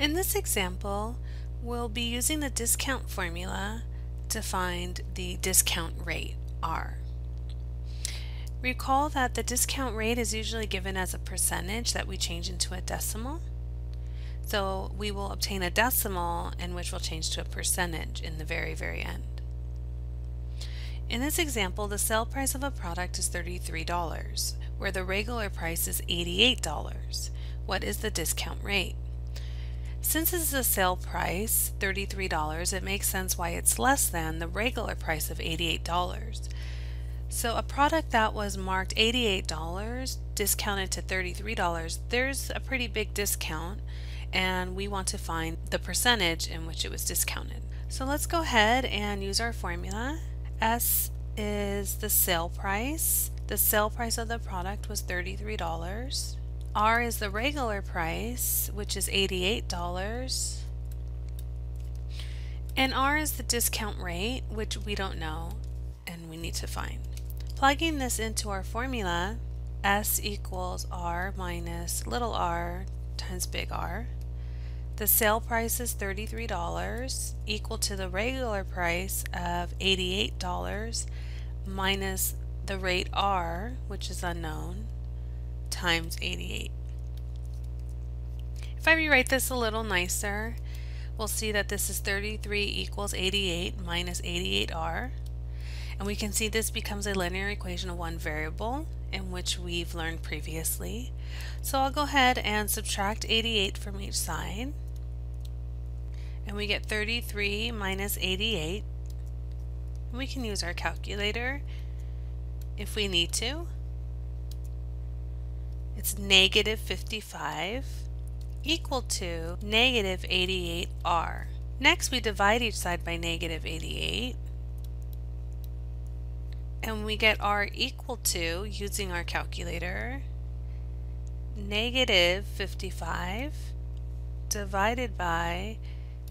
In this example, we'll be using the discount formula to find the discount rate, R. Recall that the discount rate is usually given as a percentage that we change into a decimal. So we will obtain a decimal and which we'll change to a percentage in the very, very end. In this example, the sale price of a product is $33, where the regular price is $88. What is the discount rate? Since this is a sale price, $33, it makes sense why it's less than the regular price of $88. So a product that was marked $88 discounted to $33, there's a pretty big discount and we want to find the percentage in which it was discounted. So let's go ahead and use our formula. S is the sale price. The sale price of the product was $33. R is the regular price, which is $88. And R is the discount rate, which we don't know and we need to find. Plugging this into our formula, S equals R minus little r times big R. The sale price is $33 equal to the regular price of $88 minus the rate R, which is unknown, times 88. If I rewrite this a little nicer, we'll see that this is 33 equals 88 minus 88r. And we can see this becomes a linear equation of one variable, in which we've learned previously. So I'll go ahead and subtract 88 from each side. And we get 33 minus 88. We can use our calculator if we need to. It's negative 55 equal to negative 88r. Next we divide each side by negative 88 and we get r equal to, using our calculator, negative 55 divided by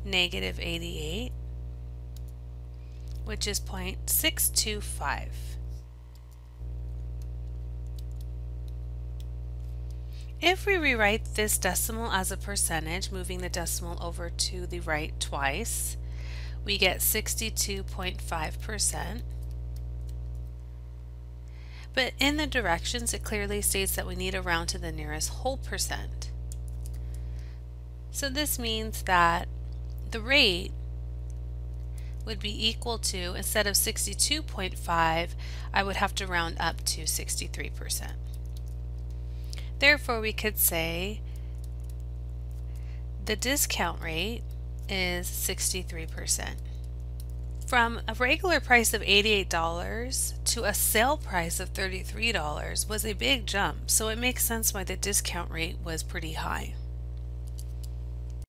negative 88 which is 0.625. If we rewrite this decimal as a percentage, moving the decimal over to the right twice, we get 62.5%. But in the directions, it clearly states that we need to round to the nearest whole percent. So this means that the rate would be equal to, instead of 62.5, I would have to round up to 63%. Therefore, we could say the discount rate is 63%. From a regular price of $88 to a sale price of $33 was a big jump, so it makes sense why the discount rate was pretty high.